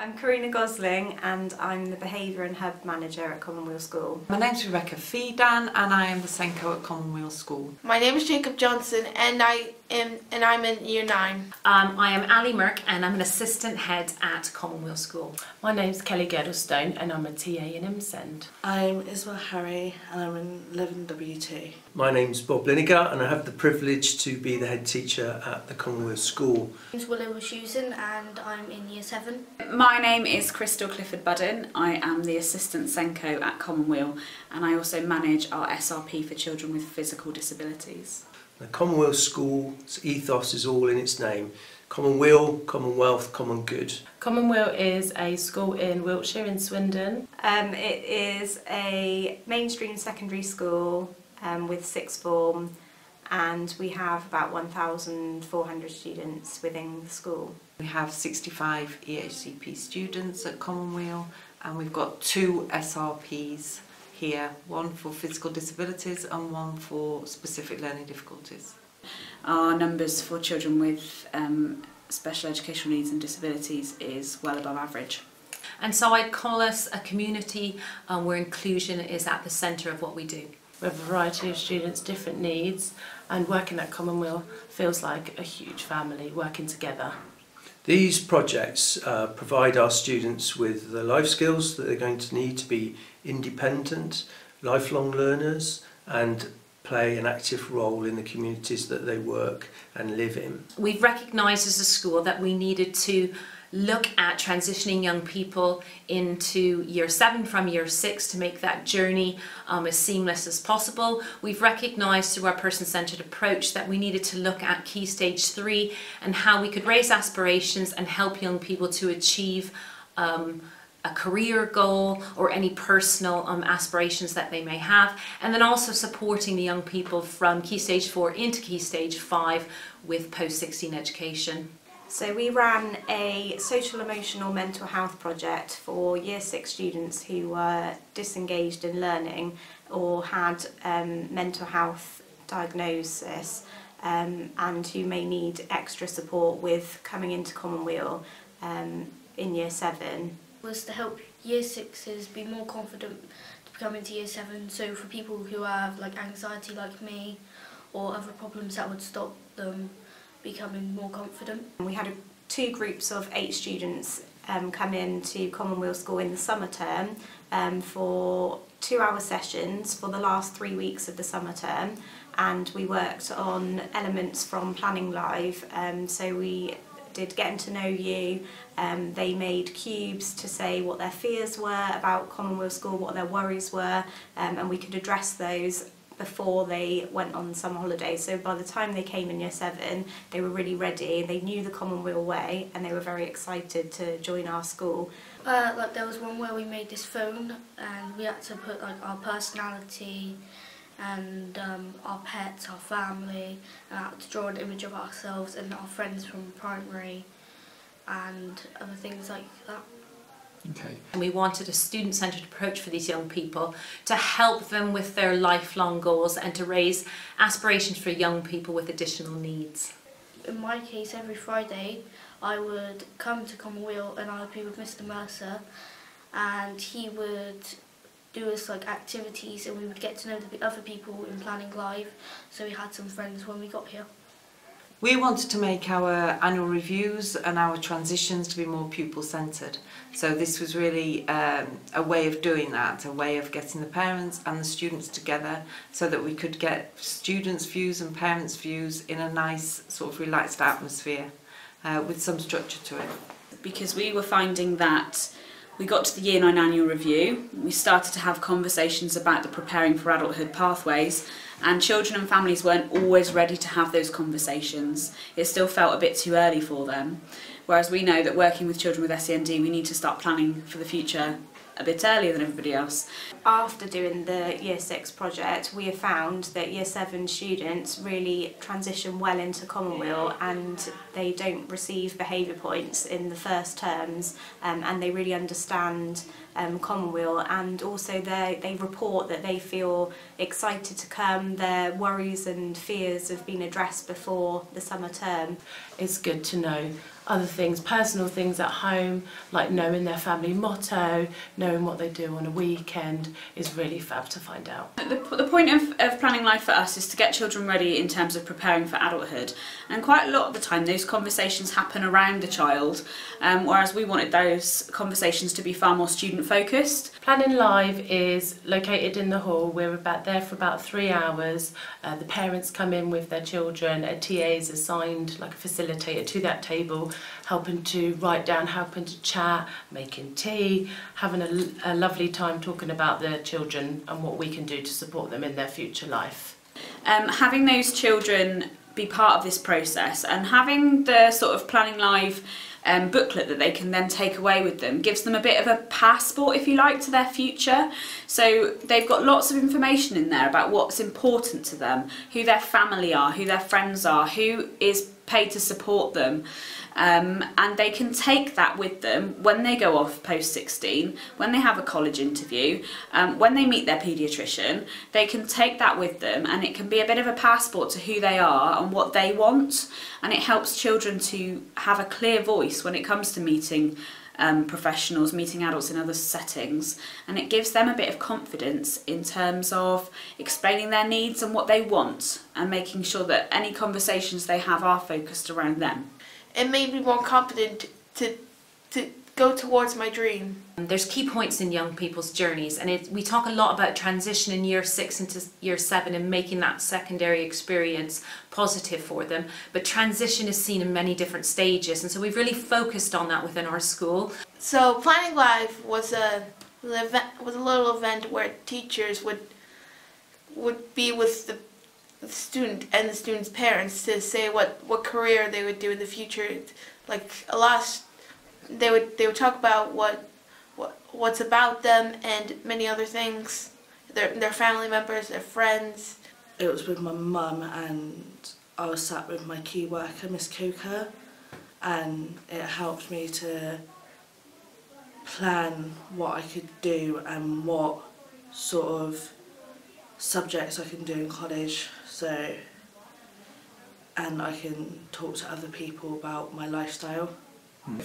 I'm Karina Gosling and I'm the Behaviour and Hub Manager at Commonweal School. My name's Rebecca Feedan and I am the SENCo at Commonweal School. My name is Jacob Johnson and I am and I'm in year 9. Um, I am Ali Merck and I'm an assistant head at Commonweal School. My name's Kelly Girdlestone and I'm a TA in MSEND. I'm Isabel Harry and I'm in 11WT. My name's Bob Linegar and I have the privilege to be the head teacher at the Commonweal School. My name's Willow Wishusen and I'm in year 7. My name is Crystal Clifford Budden. I am the Assistant SENCo at Commonweal and I also manage our SRP for children with physical disabilities. The Commonweal School's ethos is all in its name. Commonweal, Commonwealth, Common Good. Commonweal is a school in Wiltshire in Swindon. Um, it is a mainstream secondary school um, with sixth form and we have about 1,400 students within the school. We have 65 EHCP students at Commonweal and we've got two SRPs here, one for physical disabilities and one for specific learning difficulties. Our numbers for children with um, special educational needs and disabilities is well above average. And so I'd call us a community um, where inclusion is at the centre of what we do. We have a variety of students, different needs, and working at Commonweal feels like a huge family working together. These projects uh, provide our students with the life skills that they're going to need to be independent, lifelong learners and play an active role in the communities that they work and live in. We've recognised as a school that we needed to look at transitioning young people into year seven from year six to make that journey um, as seamless as possible. We've recognised through our person-centred approach that we needed to look at key stage three and how we could raise aspirations and help young people to achieve um, a career goal or any personal um, aspirations that they may have and then also supporting the young people from key stage 4 into key stage 5 with post 16 education. So we ran a social emotional mental health project for year six students who were disengaged in learning or had um, mental health diagnosis um, and who may need extra support with coming into Commonweal um, in year seven. Was to help year sixes be more confident to come into year seven. So for people who have like anxiety like me or other problems that would stop them becoming more confident. We had a, two groups of eight students um, come in to Commonweal School in the summer term um, for two hour sessions for the last three weeks of the summer term and we worked on elements from Planning Live um, so we did getting to know you. Um, they made cubes to say what their fears were about Commonweal School, what their worries were, um, and we could address those before they went on summer holiday. So by the time they came in year seven, they were really ready. They knew the Commonweal way, and they were very excited to join our school. Uh, like there was one where we made this phone, and we had to put like our personality and um, our pets, our family, and I had to draw an image of ourselves and our friends from primary and other things like that. Okay. And we wanted a student-centred approach for these young people to help them with their lifelong goals and to raise aspirations for young people with additional needs. In my case, every Friday I would come to Commonweal and I would be with Mr Mercer and he would do us like activities and we would get to know the other people in Planning Live so we had some friends when we got here. We wanted to make our annual reviews and our transitions to be more pupil-centred. So this was really um, a way of doing that, a way of getting the parents and the students together so that we could get students' views and parents' views in a nice sort of relaxed atmosphere uh, with some structure to it. Because we were finding that we got to the Year 9 annual review, we started to have conversations about the Preparing for Adulthood pathways and children and families weren't always ready to have those conversations. It still felt a bit too early for them. Whereas we know that working with children with SEND, we need to start planning for the future a bit earlier than everybody else. After doing the Year 6 project, we have found that Year 7 students really transition well into Commonweal and they don't receive behaviour points in the first terms um, and they really understand um, Commonweal and also they, report that they feel excited to come, their worries and fears have been addressed before the summer term. It's good to know other things, personal things at home, like knowing their family motto, knowing what they do on a weekend is really fab to find out. The, the point of, of planning live for us is to get children ready in terms of preparing for adulthood. And quite a lot of the time, those conversations happen around the child, um, whereas we wanted those conversations to be far more student focused. Planning Live is located in the hall. We're about there for about three hours. Uh, the parents come in with their children. A TA is assigned, like a facilitator, to that table, helping to write down, helping to chat, making tea, having a, a lovely time talking about their children and what we can do to support them in their future life. um, having those children be part of this process and having the sort of planning live um, booklet that they can then take away with them gives them a bit of a passport if you like to their future so they've got lots of information in there about what's important to them who their family are who their friends are who is paid to support them um, and they can take that with them when they go off post 16 when they have a college interview um, when they meet their paediatrician they can take that with them and it can be a bit of a passport to who they are and what they want and it helps children to have a clear voice when it comes to meeting um, professionals, meeting adults in other settings, and it gives them a bit of confidence in terms of explaining their needs and what they want, and making sure that any conversations they have are focused around them. It made me more confident to to go towards my dream. There's key points in young people's journeys, and it, we talk a lot about transition in year six into year seven and making that secondary experience positive for them. But transition is seen in many different stages, and so we've really focused on that within our school. So planning live was a was a little event where teachers would would be with the student and the student's parents to say what, what career they would do in the future. Like a lot, they would they would talk about what what what's about them and many other things. Their their family members, their friends. It was with my mum and I was sat with my key worker, Miss Coker, and it helped me to plan what I could do and what sort of subjects I can do in college. So, and I can talk to other people about my lifestyle. Hmm.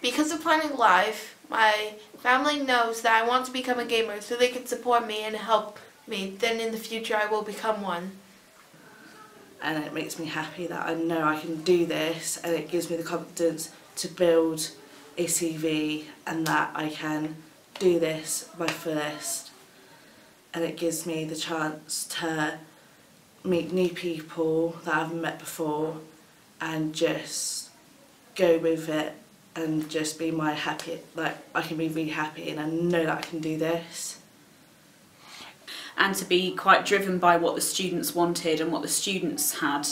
Because of planning live, my family knows that I want to become a gamer so they can support me and help me. Then in the future I will become one. and it makes me happy that I know I can do this and it gives me the confidence to build a CV and that I can do this my fullest and it gives me the chance to meet new people that I haven't met before and just go with it and just be my happy like I can be really happy and I know that I can do this. and to be quite driven by what the students wanted and what the students had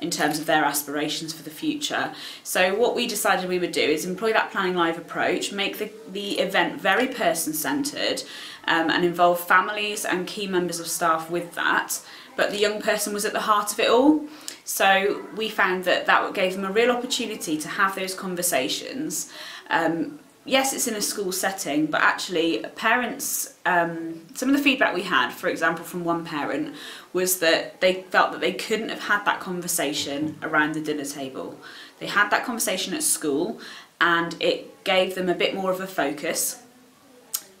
in terms of their aspirations for the future. So what we decided we would do is employ that planning live approach, make the, the event very person centred um, and involve families and key members of staff with that. But the young person was at the heart of it all. So we found that that gave them a real opportunity to have those conversations. Um, yes, it's in a school setting, but actually, parents, um, some of the feedback we had, for example, from one parent, was that they felt that they couldn't have had that conversation around the dinner table. They had that conversation at school, and it gave them a bit more of a focus.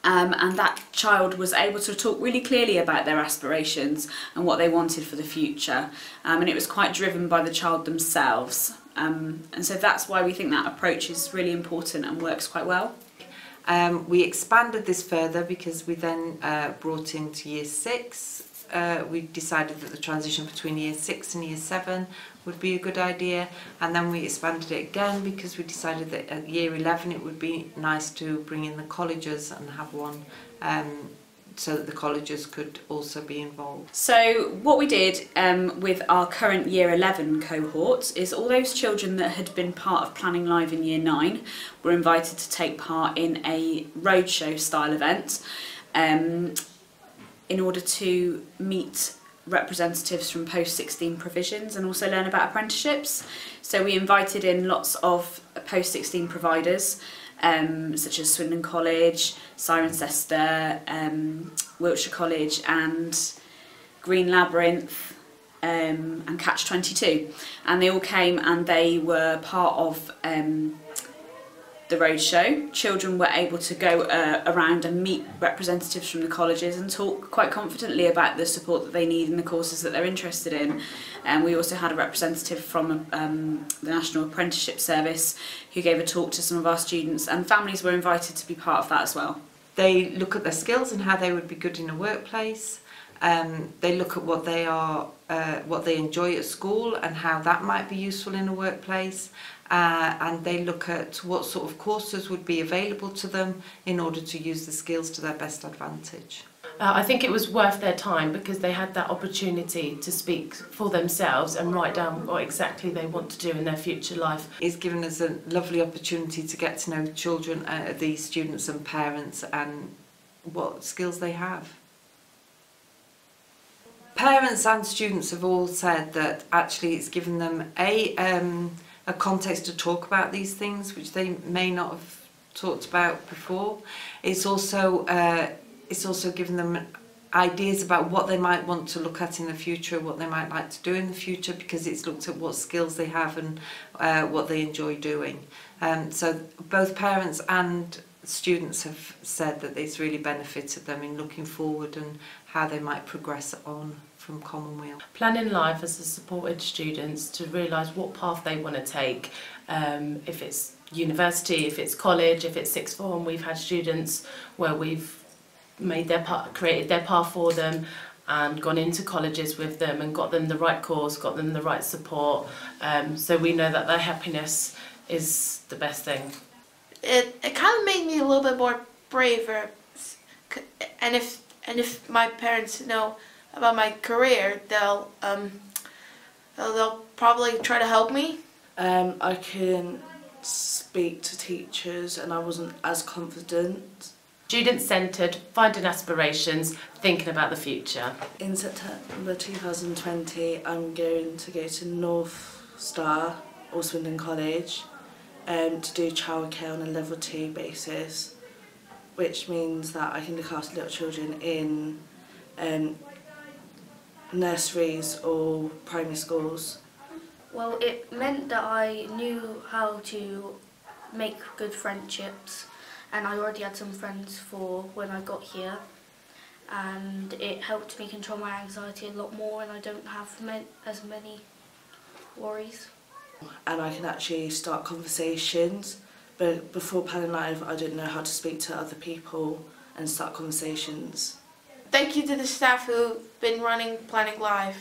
Um, and that child was able to talk really clearly about their aspirations and what they wanted for the future. Um, and it was quite driven by the child themselves. Um, and so that's why we think that approach is really important and works quite well. Um, we expanded this further because we then uh, brought into year six. Uh, we decided that the transition between year six and year seven would be a good idea, and then we expanded it again because we decided that at year 11 it would be nice to bring in the colleges and have one um, so that the colleges could also be involved. So what we did um, with our current year 11 cohorts is all those children that had been part of Planning Live in year 9 were invited to take part in a roadshow style event um, in order to meet representatives from post 16 provisions and also learn about apprenticeships. So we invited in lots of post 16 providers um, such as Swindon College, Cirencester, um, Wiltshire College and Green Labyrinth um, and Catch 22. And they all came and they were part of um, the roadshow, children were able to go uh, around and meet representatives from the colleges and talk quite confidently about the support that they need in the courses that they're interested in. And we also had a representative from um, the National Apprenticeship Service who gave a talk to some of our students and families were invited to be part of that as well. They look at their skills and how they would be good in a workplace. Um, they look at what they are, uh, what they enjoy at school and how that might be useful in a workplace. Uh, and they look at what sort of courses would be available to them in order to use the skills to their best advantage. Uh, I think it was worth their time because they had that opportunity to speak for themselves and write down what exactly they want to do in their future life. It's given us a lovely opportunity to get to know children, uh, the students and parents and what skills they have. parents and students have all said that actually it's given them a um, a context to talk about these things which they may not have talked about before. It's also uh, it's also given them ideas about what they might want to look at in the future, what they might like to do in the future, because it's looked at what skills they have and uh, what they enjoy doing. Um, so both parents and students have said that it's really benefited them in looking forward and, how they might progress on from Commonweal. Planning Live has supported students to realise what path they want to take, um, if it's university, if it's college, if it's sixth form. We've had students where we've made their path, created their path for them and gone into colleges with them and got them the right course, got them the right support. Um, so we know that their happiness is the best thing. It it kind of made me a little bit more braver, and if and if my parents know about my career, they'll um they'll, they'll probably try to help me. Um, I can speak to teachers and I wasn't as confident. Student centred, finding aspirations, thinking about the future. In September 2020, I'm going to go to North Star or Swindon College um, to do childcare on a level two basis, which means that I can look after little children in um, nurseries or primary schools. Well, it meant that I knew how to make good friendships and I already had some friends for when I got here and it helped me control my anxiety a lot more and I don't have as many worries. And I can actually start conversations but before Planning Live, I didn't know how to speak to other people and start conversations. Thank you to the staff who've been running Planning Live.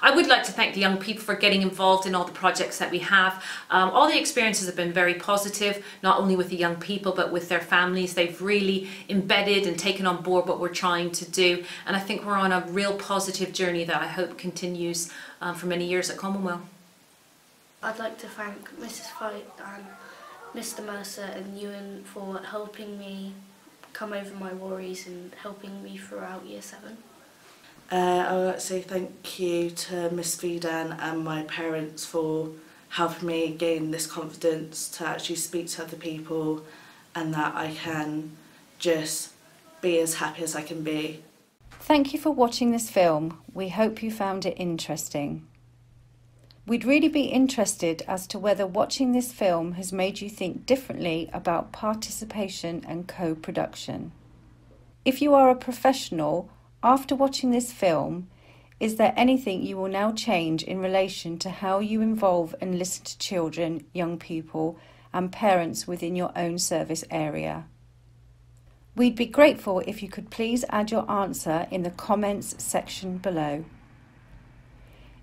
I would like to thank the young people for getting involved in all the projects that we have. Um, all the experiences have been very positive, not only with the young people but with their families. They've really embedded and taken on board what we're trying to do and I think we're on a real positive journey that I hope continues um, for many years at Commonweal. I'd like to thank Mrs Fight and Mr Mercer and Ewan for helping me come over my worries and helping me throughout year seven. Uh, I would like to say thank you to Miss Vidan and my parents for helping me gain this confidence to actually speak to other people and that I can just be as happy as I can be. Thank you for watching this film. We hope you found it interesting. We'd really be interested as to whether watching this film has made you think differently about participation and co-production. If you are a professional after watching this film, is there anything you will now change in relation to how you involve and listen to children, young people, and parents within your own service area? We'd be grateful if you could please add your answer in the comments section below.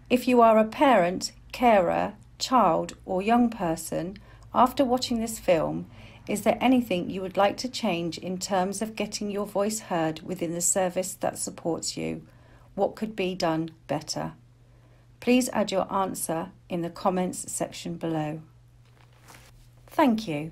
If you are a parent, carer, child, or young person, after watching this film, is there anything you would like to change in terms of getting your voice heard within the service that supports you? What could be done better? Please add your answer in the comments section below. Thank you.